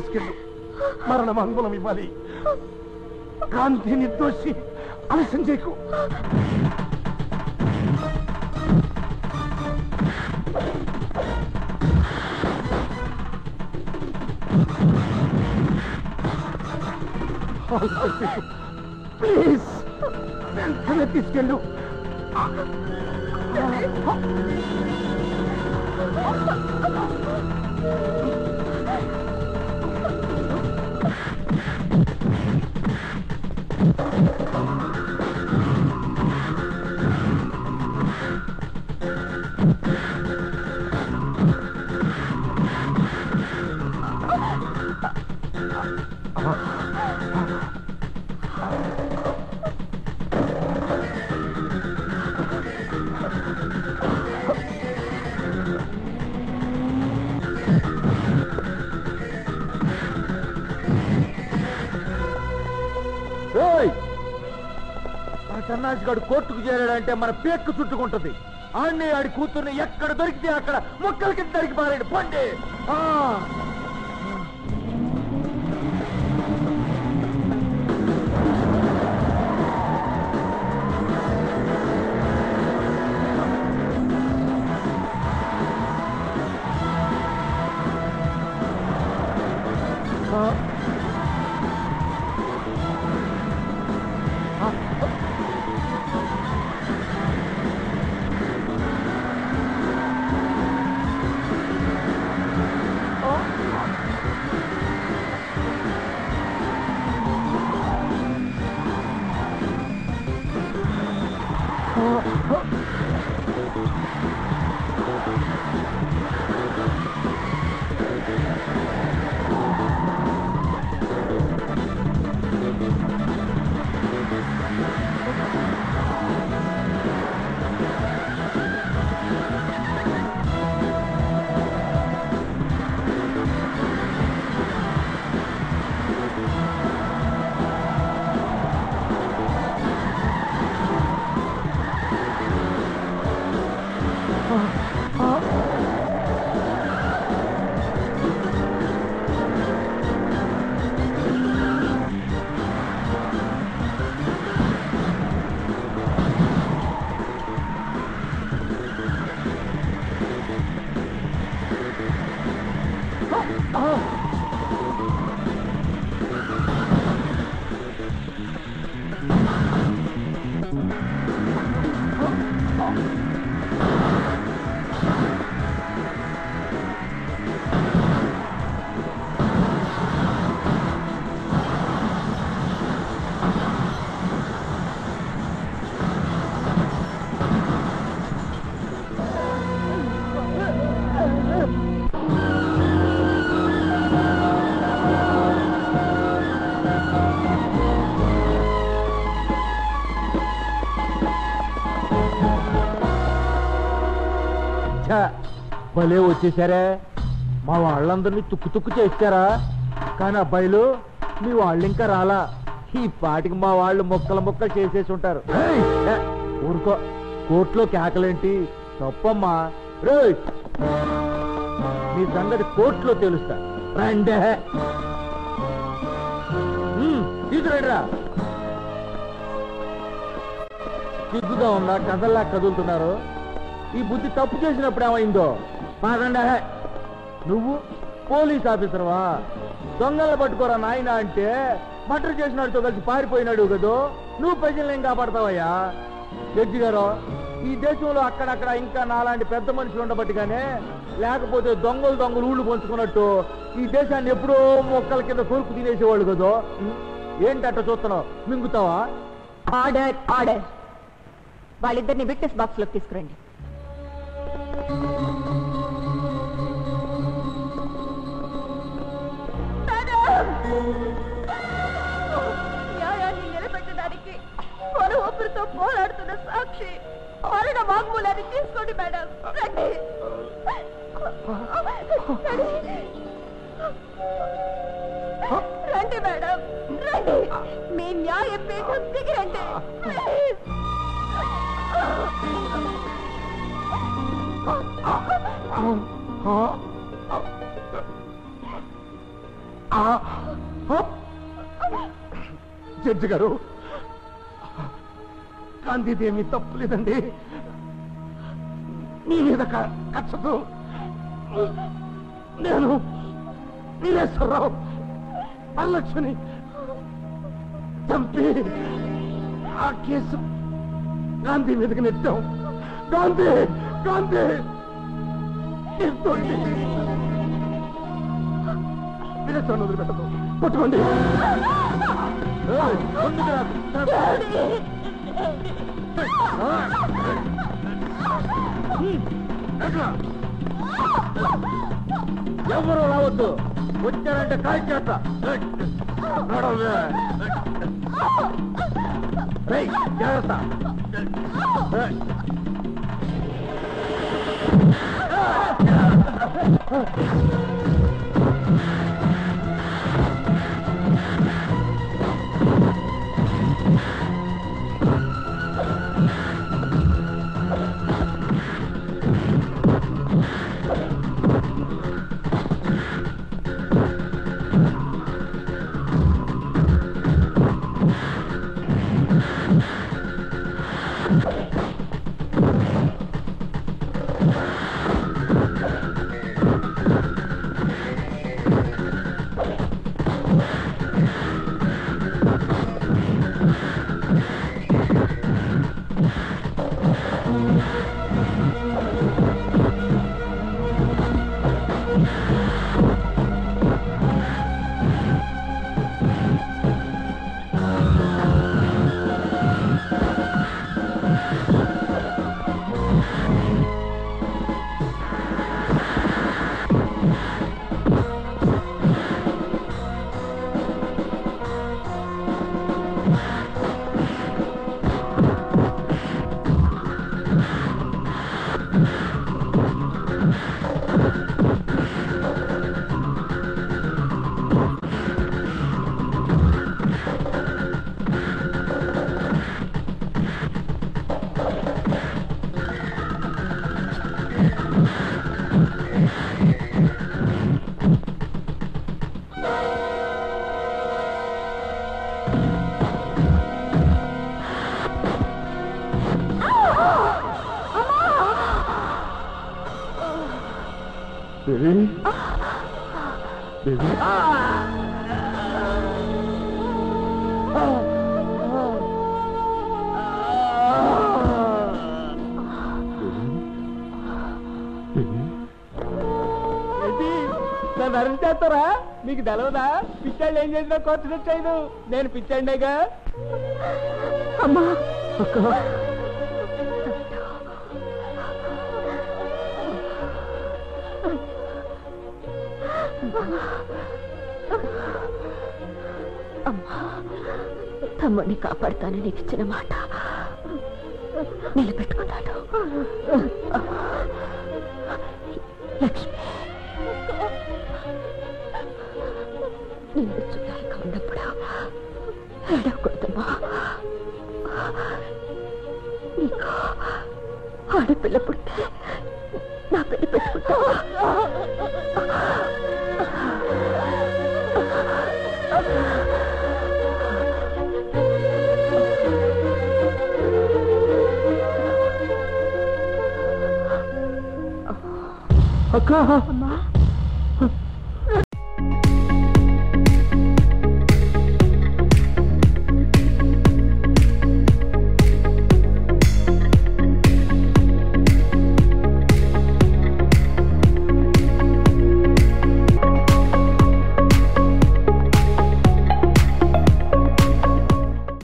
తీసుకెళ్ళు మరణ మంగుళం ఇవ్వాలి. గాంధీ నిర్దోషి ఆలస్యం చేయకు. ప్లీజ్ వెంటనే తీసుకెళ్ళు. మన సన్నాసి కోర్టుకు చేరాడంటే మన పేక్కు చుట్టుకుంటది. ఆడిని ఆడి కూతుర్ని ఎక్కడ దొరికితే అక్కడ మొక్కల కింద దొరికి పారాడు. పండి. భలే వచ్చేసారే మా వాళ్ళందరినీ తుక్కు తుక్కు చేస్తారా కానీ అబ్బాయిలు మీ వాళ్ళు ఇంకా రాలా. ఈ పాటికి మా వాళ్ళు మొక్కలు మొక్కలు చేసేసి ఉంటారు. ఊరుకో. కోర్టులో కేకలేంటి? తప్పమ్మా. రేయ్! మీ సంగతి కోర్టులో తెలుస్తా. రండే. తీసుకురండిరా. సిగ్గుగా ఉందా కథల్లా కదులుతున్నారు. ఈ బుద్ధి తప్పు చేసినప్పుడు ఏమైందో? మాకండా నువ్వు పోలీస్ ఆఫీసర్వా? దొంగలు పట్టుకోరా నాయన అంటే మటర్ చేసినాడుతో కలిసి పారిపోయినాడు కదో? నువ్వు ప్రజల్ని ఏం కాపాడతావయ్యా? జడ్జి గారు ఈ దేశంలో అక్కడక్కడ ఇంకా నాలాంటి పెద్ద మనుషులు ఉండబట్టిగానే లేకపోతే దొంగలు దొంగలు ఊళ్ళు పంచుకున్నట్టు ఈ దేశాన్ని ఎప్పుడో మొక్కల కింద కొరుకు తినేసేవాళ్ళు కదో? ఏంటట్ట చూస్తున్నావు? మింగుతావా? Order order. వాళ్ళిద్దరిని విట్నెస్ బాక్స్లోకి తీసుకురండి. న్యాయాన్ని నిలబెట్టడానికి మన ఊపిరితో పోరాడుతున్న సాక్షి మరణ వాగ్మూలాన్ని తీసుకోండి మేడం రండి రండి. మేడం రండి మీ న్యాయ పీఠం దిగిరండి జడ్జి గారు గాంధీదేమి తప్పులేదండి. మీ మీద కచ్చదు కక్షతో నేను వీరేశ్వరరావు వరలక్ష్మిని చంపి ఆ కేసు గాంధీ మీదకి నెట్టాం. గాంధీ గాంధీ! నిర్దోషి వీరేశ్వరం వదిలిపెట్టదు కొట్టుకోండి ఎవరు రావద్దు? వచ్చారంటే కాల్ చేస్తా. జాగ్రత్త. Ha ha ha! నన్ను అరెస్ట్ చేస్తారా? మీకు తెలవదా? పిచ్చాళ్ళు ఏం చేసినా కొత్త నేను పిచ్చండేగా. అమ్మా. తమ్ముడిని కాపాడుతానని ఇచ్చిన మాట నిలబెట్టుకున్నాడు అక్క అమ్మా